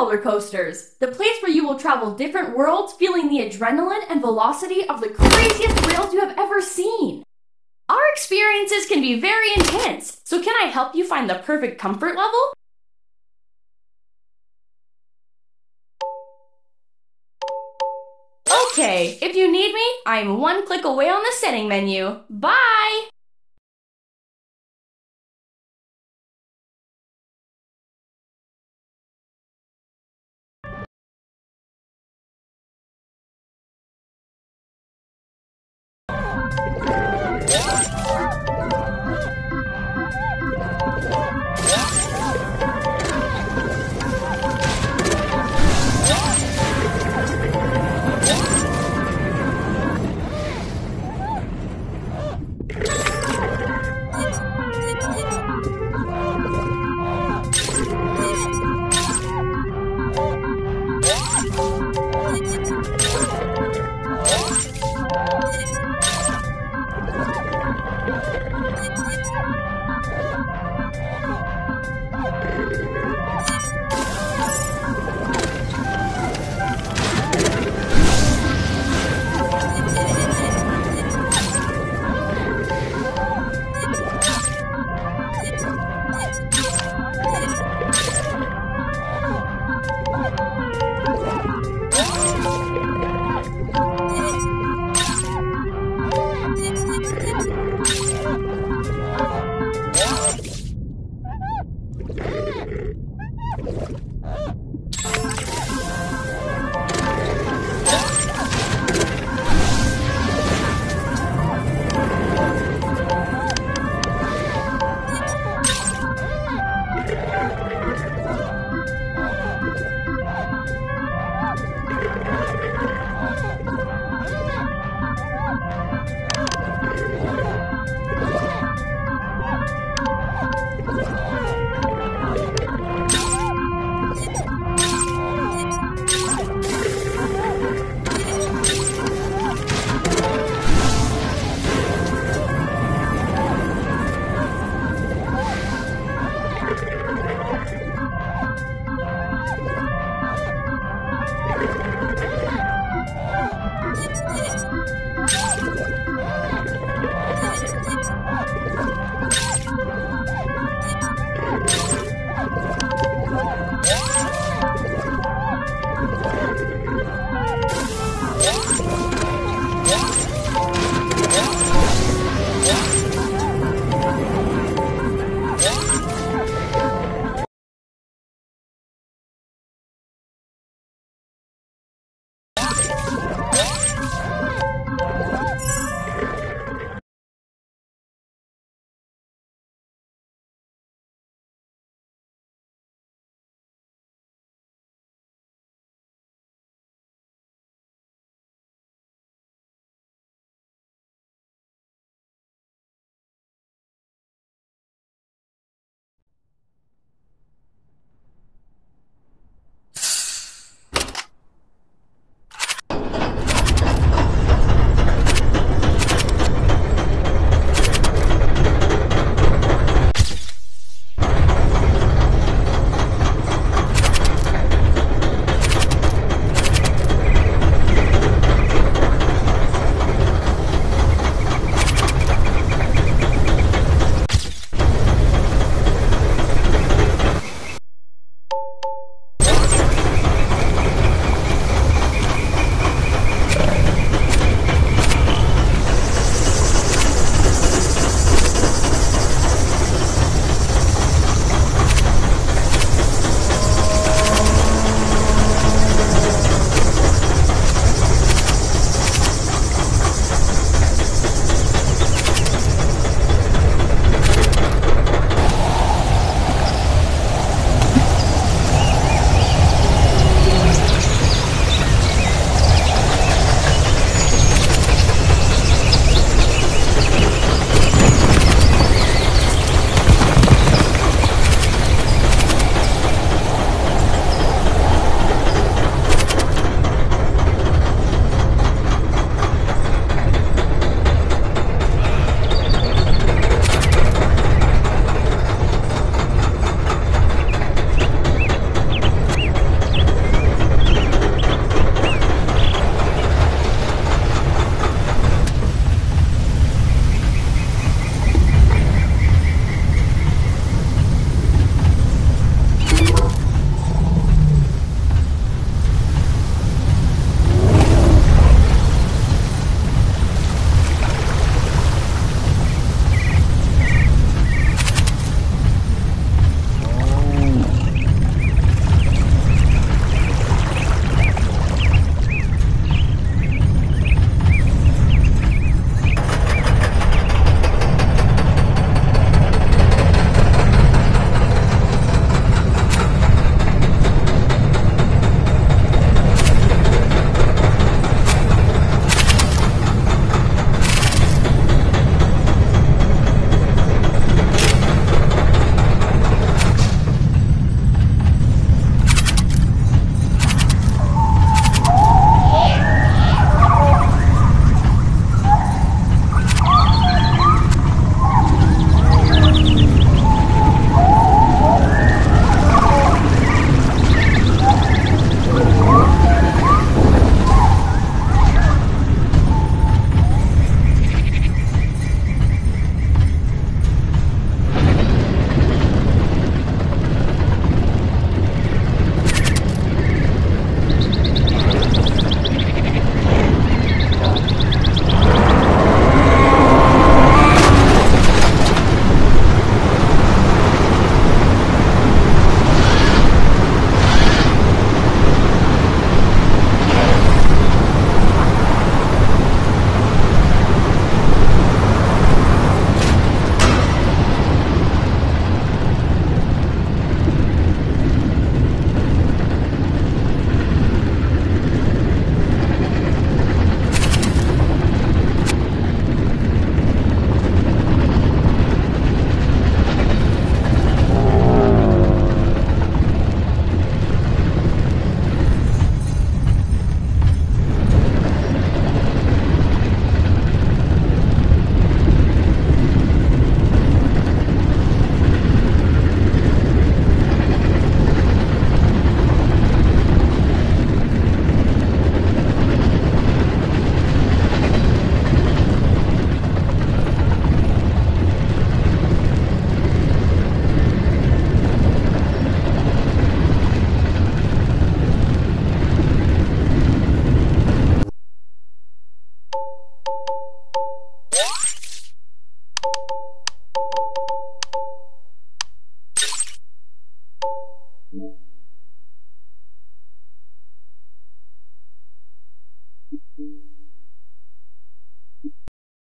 roller coasters, the place where you will travel different worlds feeling the adrenaline and velocity of the craziest thrills you have ever seen. Our experiences can be very intense, so can I help you find the perfect comfort level? Okay, if you need me, I'm one click away on the setting menu. Bye! Música